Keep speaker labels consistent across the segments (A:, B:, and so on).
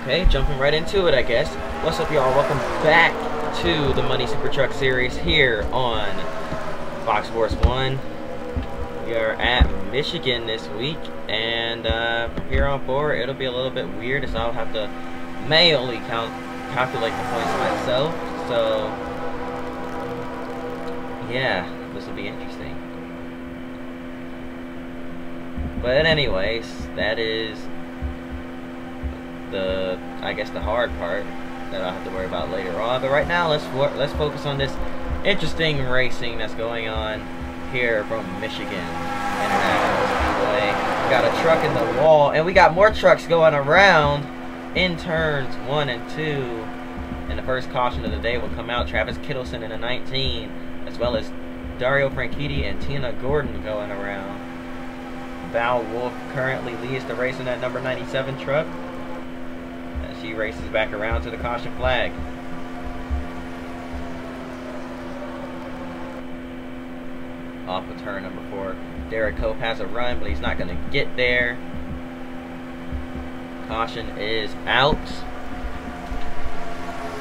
A: Okay, jumping right into it, I guess. What's up, y'all? Welcome back to the Money Super Truck Series here on Fox Sports 1. We are at Michigan this week, and uh, here on board, it'll be a little bit weird as I'll have to manually count, calculate the points myself. So, yeah, this will be interesting. But anyways, that is the I guess the hard part that I'll have to worry about later on. But right now, let's let's focus on this interesting racing that's going on here from Michigan International Speedway. We got a truck in the wall, and we got more trucks going around in turns one and two. And the first caution of the day will come out. Travis Kittleson in a 19, as well as Dario Franchitti and Tina Gordon going around. Val Wolf currently leads the race in that number 97 truck races back around to the caution flag. Off of turn number four. Derek Cope has a run, but he's not going to get there. Caution is out.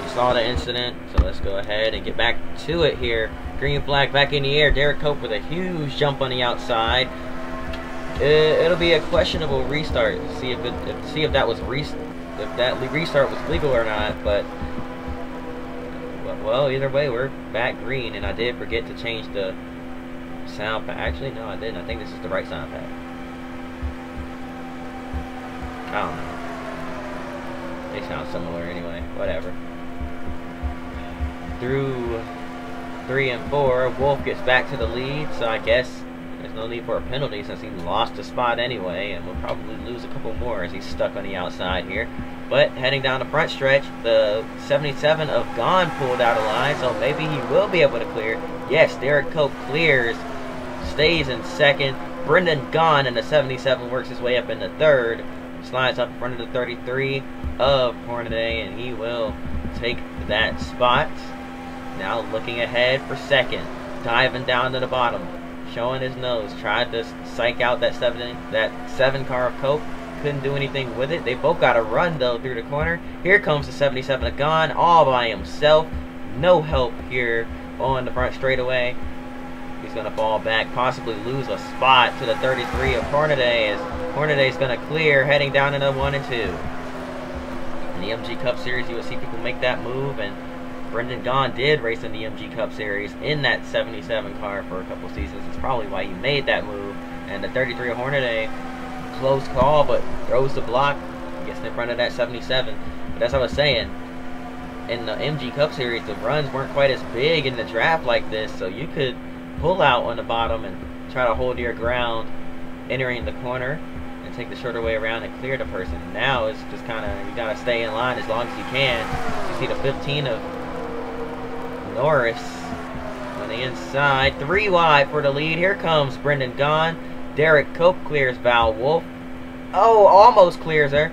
A: We saw the incident, so let's go ahead and get back to it here. Green flag back in the air. Derek Cope with a huge jump on the outside. Uh, it'll be a questionable restart. See if it, see if that was restart if that restart was legal or not, but well, either way, we're back green, and I did forget to change the sound pack. Actually, no, I didn't. I think this is the right sound pack. I don't know. They sound similar anyway. Whatever. Through three and four, Wolf gets back to the lead, so I guess no need for a penalty since he lost a spot anyway, and we'll probably lose a couple more as he's stuck on the outside here. But heading down the front stretch, the 77 of Gaughan pulled out of line, so maybe he will be able to clear. Yes, Derek Cope clears, stays in second. Brendan Gaughan in the 77 works his way up in the third, slides up in front of the 33 of Hornaday, and he will take that spot. Now looking ahead for second, diving down to the bottom showing his nose. Tried to psych out that seven that seven car of Cope, Couldn't do anything with it. They both got a run though through the corner. Here comes the 77 Gaughan all by himself. No help here on the front straightaway. He's gonna fall back, possibly lose a spot to the 33 of Hornaday as Hornaday's gonna clear, heading down into one and two. In the MG Cup Series, you will see people make that move and Brendan Gaughan did race in the MG Cup Series in that 77 car for a couple seasons. It's probably why he made that move. And the 33 Hornaday, close call, but throws the block, gets in front of that 77. But as I was saying, in the MG Cup Series, the runs weren't quite as big in the draft like this, so you could pull out on the bottom and try to hold your ground entering the corner and take the shorter way around and clear the person. Now it's just kind of, you got to stay in line as long as you can. You see the 15 of Norris on the inside. Three wide for the lead. Here comes Brendan Gaughan. Derek Cope clears Val Wolf. Oh, almost clears her.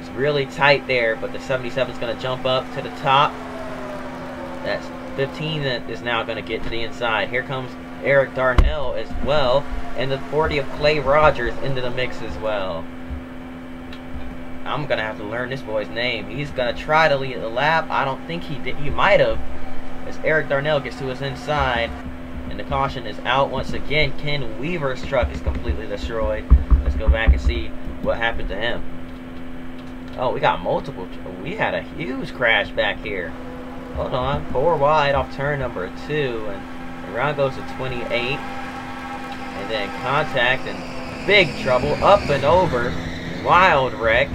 A: It's really tight there, but the 77 is going to jump up to the top. That's 15 that is now going to get to the inside. Here comes Eric Darnell as well. And the 40 of Clay Rogers into the mix as well. I'm gonna have to learn this boy's name. He's gonna try to lead the lap. I don't think he did. He might have. As Eric Darnell gets to his inside, and the caution is out once again. Ken Weaver's truck is completely destroyed. Let's go back and see what happened to him. Oh, we got multiple. We had a huge crash back here. Hold on, four wide off turn number two, and the round goes to 28, and then contact and big trouble up and over. Wild wreck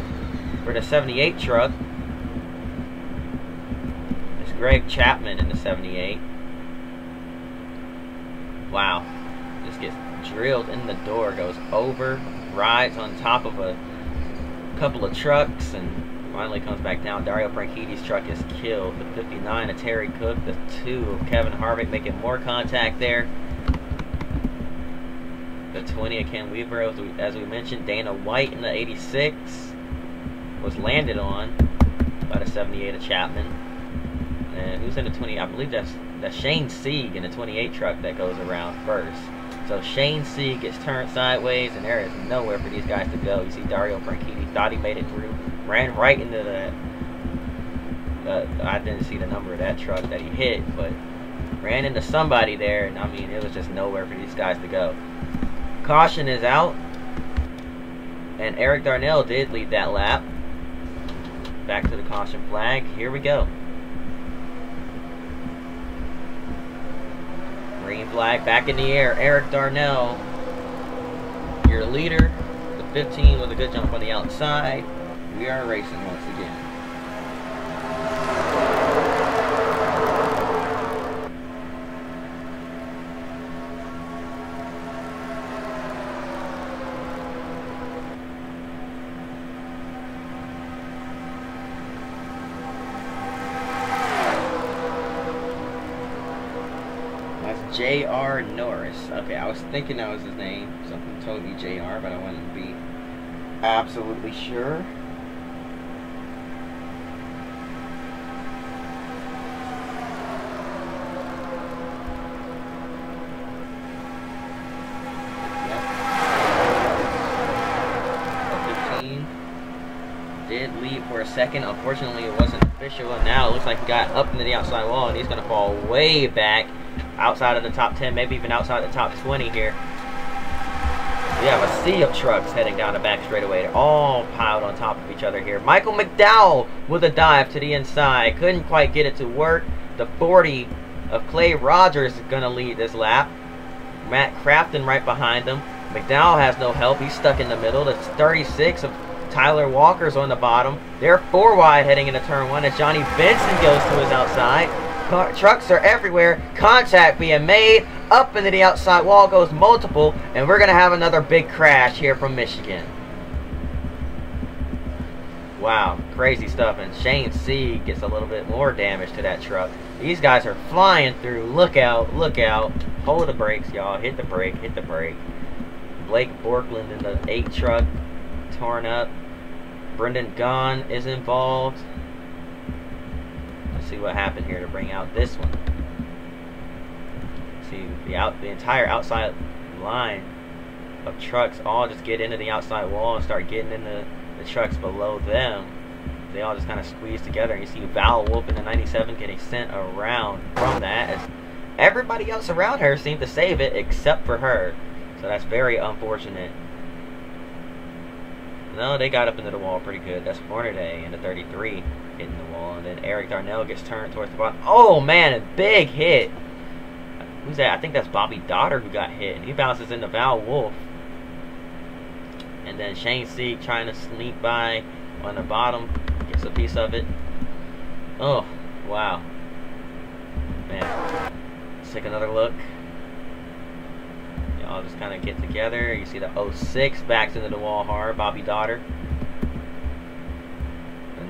A: for the 78 truck. It's Greg Chapman in the 78. Wow. Just gets drilled in the door, goes over, rides on top of a couple of trucks, and finally comes back down. Dario Franchitti's truck is killed. The 59 of Terry Cook, the 2 of Kevin Harvick making more contact there. The 20 of Ken Weaver, as we, as we mentioned, Dana White in the 86 was landed on by the 78 of Chapman. And who's in the 20? I believe that's that's Shane Sieg in the 28 truck that goes around first. So Shane Sieg gets turned sideways, and there is nowhere for these guys to go. You see Dario Franchitti thought he made it through, ran right into that. Uh, I didn't see the number of that truck that he hit, but ran into somebody there, and I mean, it was just nowhere for these guys to go. Caution is out, and Eric Darnell did lead that lap. Back to the caution flag. Here we go. Green flag back in the air. Eric Darnell, your leader. The 15 with a good jump on the outside. We are racing once again. J.R. Norris. Okay, I was thinking that was his name. Something told me J.R., but I wanted to be absolutely sure. did leave for a second. Unfortunately, it wasn't official, and now it looks like he got up into the outside wall, and he's going to fall way back outside of the top 10, maybe even outside the top 20 here. We have a sea of trucks heading down the back straightaway. They're all piled on top of each other here. Michael McDowell with a dive to the inside. Couldn't quite get it to work. The 40 of Clay Rogers is going to lead this lap. Matt Crafton right behind him. McDowell has no help. He's stuck in the middle. The 36 of Tyler Walker's on the bottom. They're four wide heading into turn one as Johnny Benson goes to his outside. Car trucks are everywhere. Contact being made. Up into the outside wall goes multiple. And we're going to have another big crash here from Michigan. Wow, crazy stuff. And Shane Sieg gets a little bit more damage to that truck. These guys are flying through. Look out, look out. Hold the brakes, y'all. Hit the brake, hit the brake. Blake Bjorklund in the 8 truck, torn up. Brendan Gaughan is involved see what happened here to bring out this one. See the out the entire outside line of trucks all just get into the outside wall and start getting into the trucks below them. They all just kind of squeeze together. And you see Val Wolf in the 97 getting sent around from that everybody else around her seemed to save it except for her. So that's very unfortunate. No, they got up into the wall pretty good. That's Hornaday in the 33 hitting the wall. And then Eric Darnell gets turned towards the bottom. Oh, man, a big hit. Who's that? I think that's Bobby Dotter who got hit. And he bounces into Val Wolf. And then Shane Sieg trying to sneak by on the bottom. Gets a piece of it. Oh, wow. Man. Let's take another look. Y'all just kind of get together. You see the 06 backs into the wall hard. Bobby Dotter.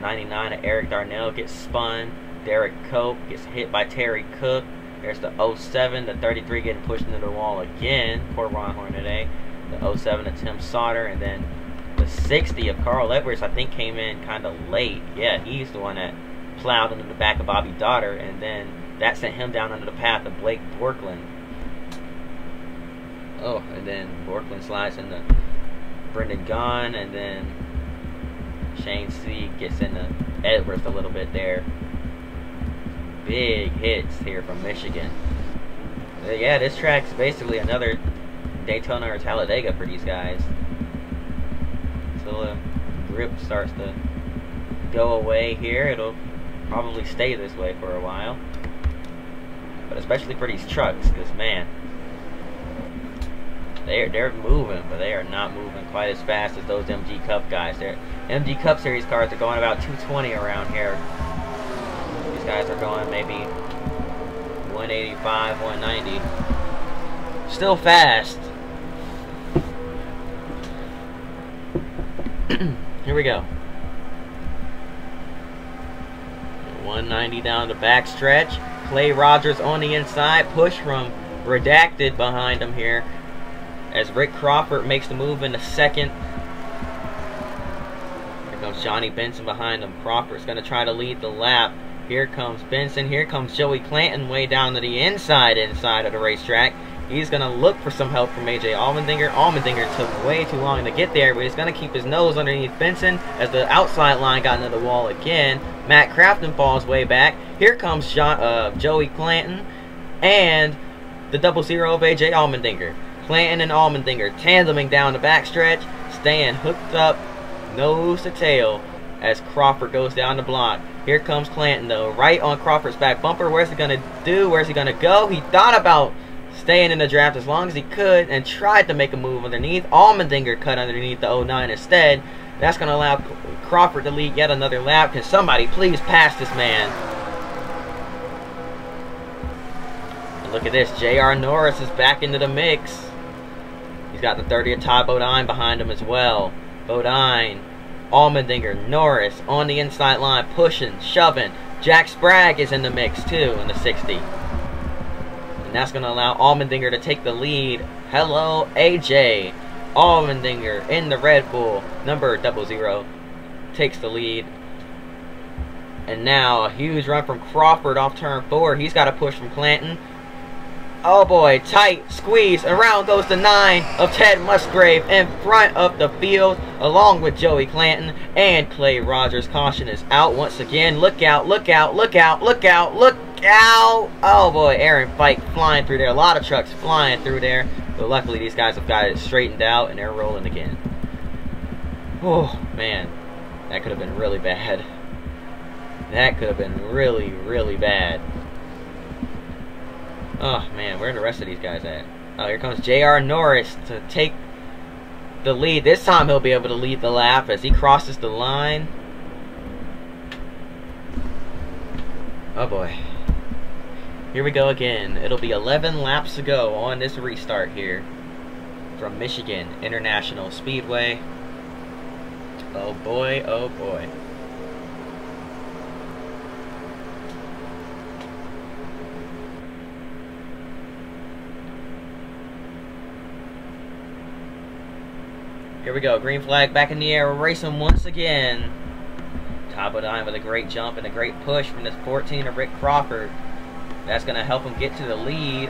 A: 99 of Eric Darnell gets spun. Derek Cope gets hit by Terry Cook. There's the 07, the 33 getting pushed into the wall again Poor Ron Hornaday. The 07 of Tim Sauter, and then the 60 of Carl Edwards, I think came in kind of late. Yeah, he's the one that plowed into the back of Bobby Dotter, and then that sent him down under the path of Blake Bjorklund. Oh, and then Bjorklund slides into Brendan Gaughan, and then Shane Sieg gets into Edwards a little bit there. Big hits here from Michigan. Uh, yeah, this track's basically another Daytona or Talladega for these guys. Until the grip starts to go away here, it'll probably stay this way for a while. But especially for these trucks, because man, they're they're moving, but they are not moving quite as fast as those MG Cup guys. They're MG Cup Series cars are going about 220 around here. These guys are going maybe 185, 190. Still fast. here we go. 190 down the back stretch. Clay Rogers on the inside. Push from Redacted behind him here as Rick Crawford makes the move in the second. Comes Johnny Benson behind him. Crawford's going to try to lead the lap. Here comes Benson. Here comes Joey Clanton way down to the inside, inside of the racetrack. He's going to look for some help from AJ Allmendinger. Allmendinger took way too long to get there, but he's going to keep his nose underneath Benson as the outside line got into the wall again. Matt Crafton falls way back. Here comes uh, Joey Clanton and the double zero of AJ Allmendinger. Clanton and Allmendinger tandeming down the backstretch, staying hooked up nose to tail as Crawford goes down the block. Here comes Clanton though, right on Crawford's back bumper. Where's he gonna do? Where's he gonna go? He thought about staying in the draft as long as he could and tried to make a move underneath. Allmendinger cut underneath the 09 instead. That's to allow Crawford to lead yet another lap. Can somebody please pass this man? Look at this. J.R. Norris is back into the mix. He's got the 30 of Todd Bodine behind him as well. Bodine, Allmendinger, Norris on the inside line, pushing, shoving. Jack Sprague is in the mix too in the 60. And that's going to allow Allmendinger to take the lead. Hello, AJ. Allmendinger in the Red Bull, number double zero, takes the lead. And now a huge run from Crawford off turn four. He's got a push from Clanton. Oh boy, tight squeeze. Around goes the nine of Ted Musgrave in front of the field, along with Joey Clanton and Clay Rogers. Caution is out once again. Look out, look out, look out, look out, look out. Oh boy, Aaron Fike flying through there. A lot of trucks flying through there. But luckily these guys have got it straightened out and they're rolling again. Oh, man. That could have been really bad. That could have been really, really bad. Oh, man. Where are the rest of these guys at? Oh, here comes J.R. Norris to take the lead. This time he'll be able to lead the lap as he crosses the line. Oh boy. Here we go again. It'll be 11 laps to go on this restart here from Michigan International Speedway. Oh boy, oh boy. Here we go. Green flag back in the air. Racing once again. Top of the with a great jump and a great push from this 14 of Rick Crawford. That's going to help him get to the lead.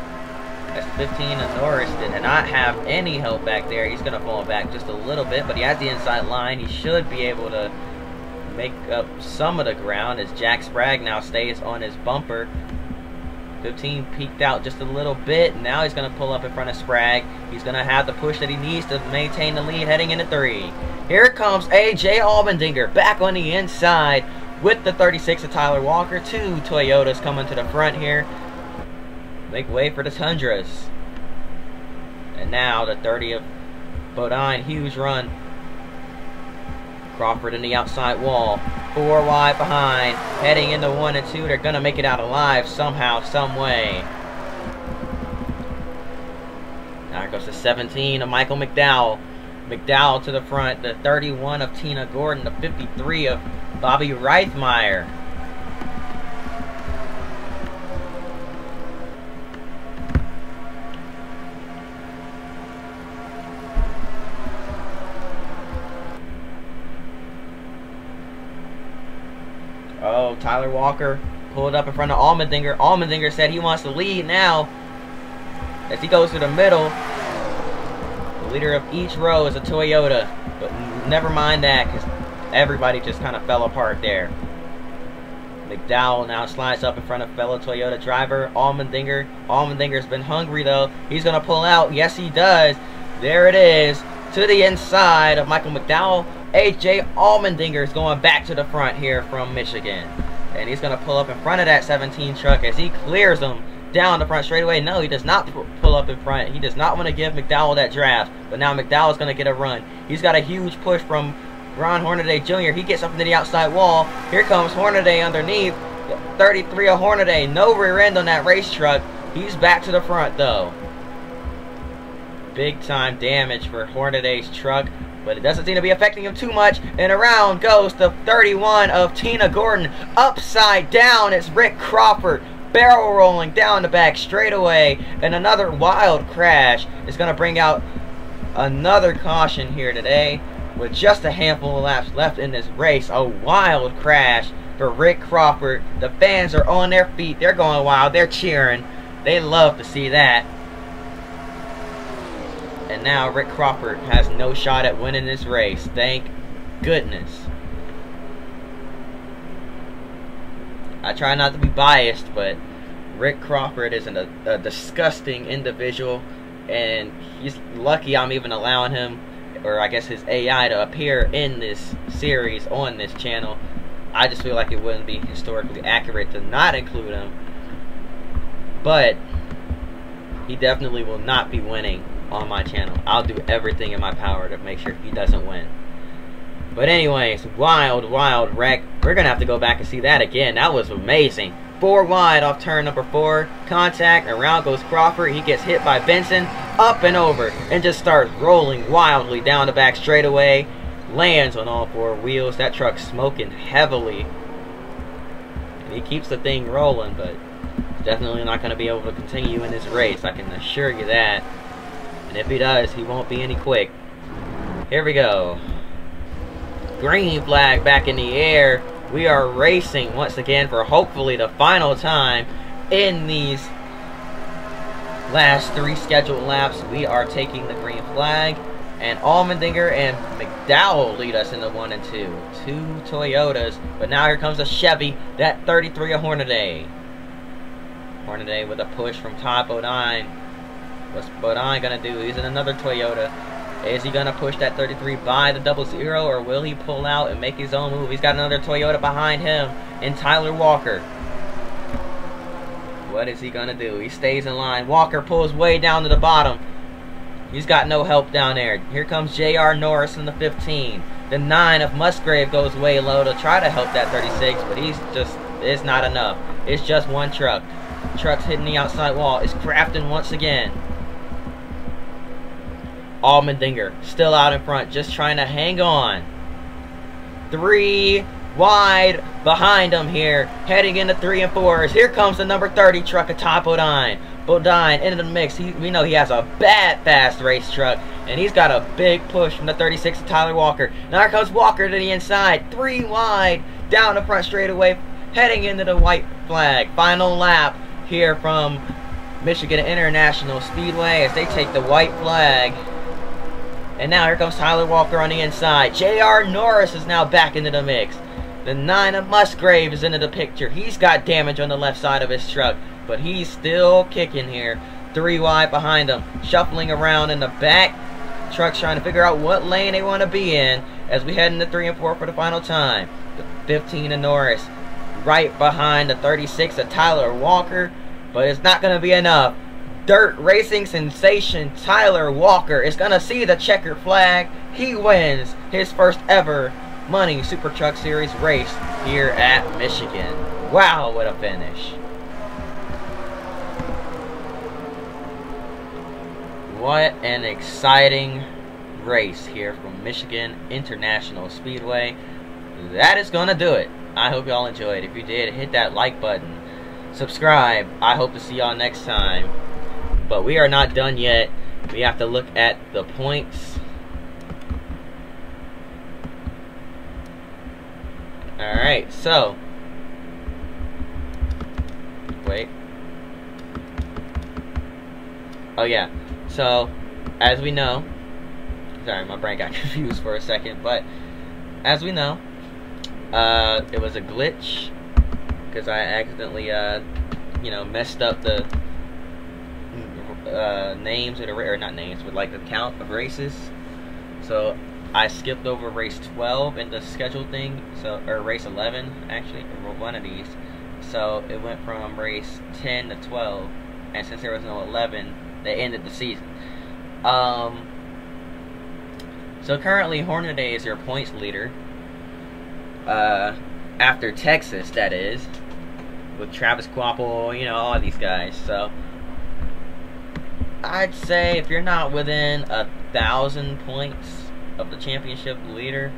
A: That's 15 of Norris did not have any help back there. He's going to fall back just a little bit, but he has the inside line. He should be able to make up some of the ground as Jack Sprague now stays on his bumper. 15 peeked out just a little bit. Now he's going to pull up in front of Sprague. He's going to have the push that he needs to maintain the lead heading into three. Here comes A.J. Allmendinger back on the inside with the 36 of Tyler Walker. Two Toyotas coming to the front here. Make way for the Tundras. And now the 30 of Bodine. Huge run. Crawford in the outside wall. Four wide behind. Heading into one and two. They're going to make it out alive somehow, some way. Now it goes to 17 of Michael McDowell. McDowell to the front. The 31 of Tina Gordon. The 53 of Bobby Reithmeyer. Oh, Tyler Walker pulled up in front of Allmendinger. Allmendinger said he wants to lead now. As he goes to the middle, the leader of each row is a Toyota. But never mind that, because everybody just kind of fell apart there. McDowell now slides up in front of fellow Toyota driver Allmendinger. Allmendinger's been hungry though. He's going to pull out. Yes, he does. There it is. To the inside of Michael McDowell. AJ Allmendinger is going back to the front here from Michigan. And he's going to pull up in front of that 17 truck as he clears them down the front straightaway. No, he does not pull up in front. He does not want to give McDowell that draft. But now McDowell is going to get a run. He's got a huge push from Ron Hornaday Jr. He gets up into the outside wall. Here comes Hornaday underneath. 33 of Hornaday. No rear end on that race truck. He's back to the front though. Big time damage for Hornaday's truck. But it doesn't seem to be affecting him too much. And around goes the 31 of Tina Gordon. Upside down, it's Rick Crawford barrel rolling down the back straightaway. And another wild crash is going to bring out another caution here today with just a handful of laps left in this race. A wild crash for Rick Crawford. The fans are on their feet. They're going wild. They're cheering. They love to see that. And now Rick Crawford has no shot at winning this race. Thank goodness. I try not to be biased, but Rick Crawford is an, a, a disgusting individual, and he's lucky I'm even allowing him, or I guess his AI, to appear in this series on this channel. I just feel like it wouldn't be historically accurate to not include him. But he definitely will not be winning on my channel. I'll do everything in my power to make sure he doesn't win. But anyways, wild, wild wreck. We're going to have to go back and see that again. That was amazing. Four wide off turn number four. Contact, around goes Crawford. He gets hit by Benson. Up and over. And just starts rolling wildly down the back straightaway. Lands on all four wheels. That truck's smoking heavily. And he keeps the thing rolling, but definitely not going to be able to continue in this race. I can assure you that. And if he does, he won't be any quick. Here we go. Green flag back in the air. We are racing once again for hopefully the final time in these last three scheduled laps. We are taking the green flag. And Allmendinger and McDowell lead us in the 1 and 2. Two Toyotas. But now here comes a Chevy. That 33 a Hornaday. Hornaday with a push from Todd Bodine. What's going to do? He's in another Toyota. Is he to push that 33 by the double zero, or will he pull out and make his own move? He's got another Toyota behind him, and Tyler Walker. What is he to do? He stays in line. Walker pulls way down to the bottom. He's got no help down there. Here comes J.R. Norris in the 15. The 9 of Musgrave goes way low to try to help that 36, but he's just, it's not enough. It's just one truck. Truck's hitting the outside wall. It's Crafton once again. Allmendinger still out in front, just trying to hang on. Three wide behind him here, heading into three and fours. Here comes the number 30 truck atop Bodine. Bodine into the mix. He, we know he has a bad fast race truck, and he's got a big push from the 36 of Tyler Walker. Now comes Walker to the inside, three wide, down the front straightaway, heading into the white flag. Final lap here from Michigan International Speedway as they take the white flag and now here comes Tyler Walker on the inside. J.R. Norris is now back into the mix. The 9 of Musgrave is into the picture. He's got damage on the left side of his truck, but he's still kicking here. Three wide behind him, shuffling around in the back. Truck's trying to figure out what lane they want to be in as we head into 3 and 4 for the final time. The 15 of Norris right behind the 36 of Tyler Walker, but it's not going to be enough dirt racing sensation Tyler Walker is going to see the checkered flag. He wins his first ever Money Super Truck Series race here at Michigan. Wow, what a finish. What an exciting race here from Michigan International Speedway. That is going to do it. I hope y'all enjoyed. If you did, hit that like button. Subscribe. I hope to see y'all next time. But we are not done yet. We have to look at the points. Alright, so. Wait. Oh, yeah. So, as we know. Sorry, my brain got confused for a second. But, as we know, uh, it was a glitch. Because I accidentally, uh, you know, messed up the uh, names of the or not names, but like the count of races. So I skipped over race 12 in the schedule thing, so or race 11 actually, one of these. So it went from race 10 to 12, and since there was no 11, they ended the season. Um, so currently, Hornaday is your points leader. Uh, after Texas, that is, with Travis Kvapil, you know, all these guys. So I'd say if you're not within a thousand points of the championship leader,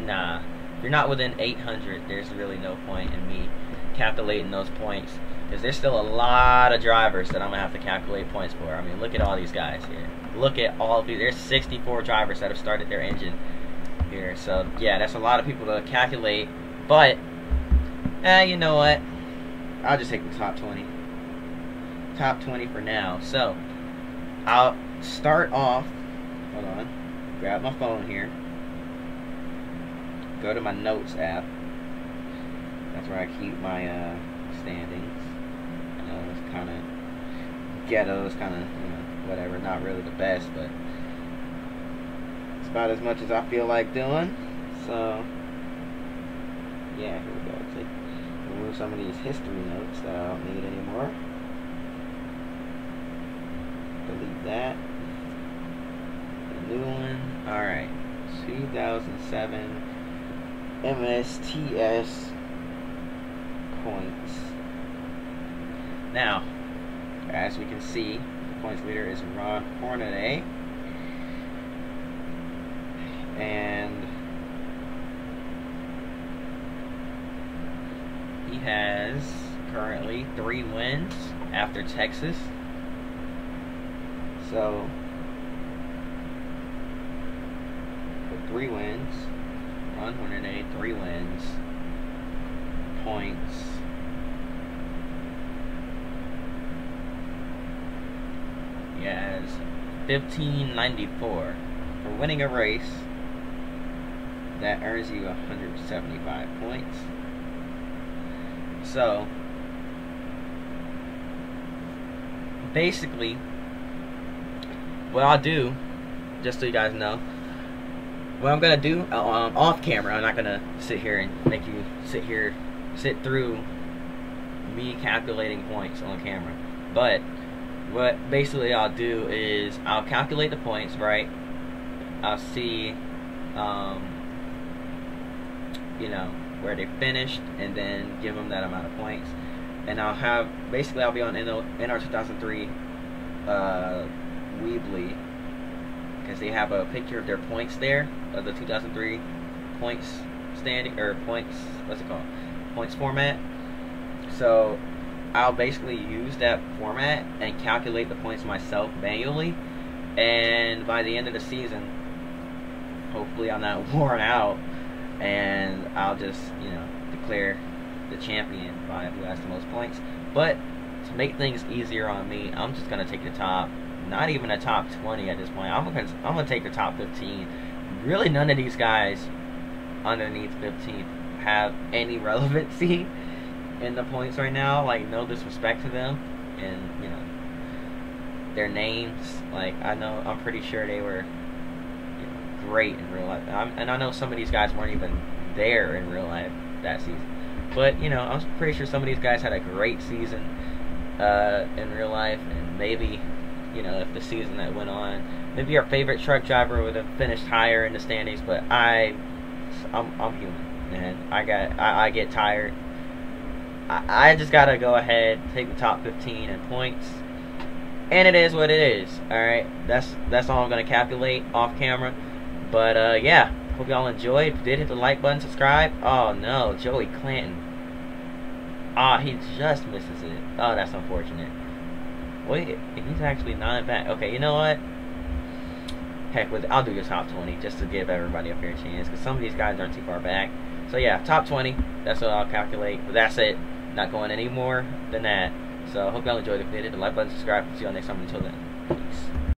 A: nah. If you're not within 800, there's really no point in me calculating those points. Because there's still a lot of drivers that I'm going to have to calculate points for. I mean, look at all these guys here. Look at all of these. There's 64 drivers that have started their engine here. So, yeah, that's a lot of people to calculate. But, eh, you know what? I'll just take the top 20 top 20 for now. So, I'll start off. Hold on. Grab my phone here. Go to my notes app. That's where I keep my uh, standings. I know it's kind of ghetto. It's kind of you know whatever. Not really the best, but it's about as much as I feel like doing. So yeah, here we go. Take remove some of these history notes that I don't need anymore. Delete that. The new one. Alright. 2007 MSTS points. Now, as we can see, the points leader is Ron Hornaday. And he has currently three wins after Texas. So, with three wins, Ron Hornaday, three wins, points. He has 1594 for winning a race. That earns you 175 points. So, basically, what I'll do, just so you guys know, what I'm gonna do uh, um, off camera. I'm not gonna sit here and make you sit here, sit through me calculating points on camera. But what basically I'll do is I'll calculate the points, right? I'll see, um, you know, where they finished, and then give them that amount of points. And I'll have basically I'll be on NR 2003 uh, Weebly because they have a picture of their points there of the 2003 points standing or points what's it called? Points format. So I'll basically use that format and calculate the points myself manually and by the end of the season hopefully I'm not worn out and I'll just you know declare the champion by who has the most points. But to make things easier on me I'm just gonna take the top not even a top 20 at this point. I'm gonna I'm gonna take the top 15. Really, none of these guys underneath 15 have any relevancy in the points right now. Like no disrespect to them, and you know their names. Like I know I'm pretty sure they were you know, great in real life, I'm, and I know some of these guys weren't even there in real life that season. But you know I'm pretty sure some of these guys had a great season uh, in real life, and maybe you know, if the season that went on. Maybe our favorite truck driver would have finished higher in the standings, but I, I'm, I'm human, man. I got, I, I get tired. I, I just gotta go ahead, take the top 15 in points, and it is what it is. All right, that's that's all I'm gonna calculate off camera. But uh, yeah, hope y'all enjoyed. If you did hit the like button, subscribe. Oh no, Joey Clanton. Ah, oh, he just misses it. Oh, that's unfortunate. Wait, he's actually not bad. Okay, you know what? Heck with I'll do your top 20 just to give everybody a fair chance because some of these guys aren't too far back. So yeah, top 20. That's what I'll calculate. But that's it. Not going any more than that. So hope y'all enjoyed the video. The like button, subscribe. See y'all next time. Until then, peace.